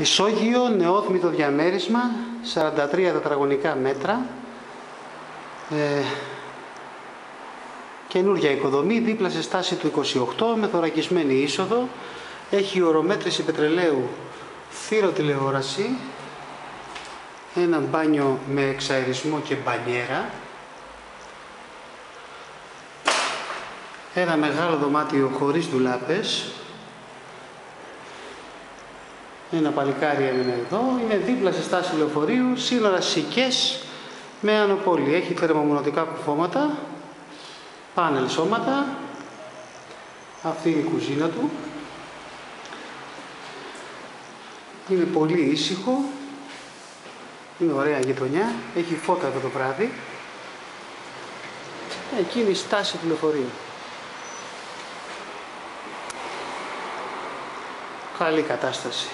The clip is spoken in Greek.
Ισόγειο, νεόθμητο διαμέρισμα, 43 τετραγωνικά μέτρα. Ε, καινούργια οικοδομή, δίπλα σε στάση του 28, με θωρακισμένη είσοδο. Έχει ορομέτρηση πετρελαίου, θύρο τηλεόραση, ένα μπάνιο με εξαερισμό και μπανιέρα. Ένα μεγάλο δωμάτιο χωρίς δουλάπες, ένα παλικάρι είναι εδώ, είναι δίπλα σε στάση λεωφορείου, σύνορα σικές με ανοπόλη. Έχει θερμομονωτικά κουφώματα, πάνελ σώματα, αυτή είναι η κουζίνα του. Είναι πολύ ήσυχο, είναι ωραία γειτονιά, έχει φώτα εδώ το βράδυ. Εκείνη η στάση του λεωφορείου. Καλή κατάσταση.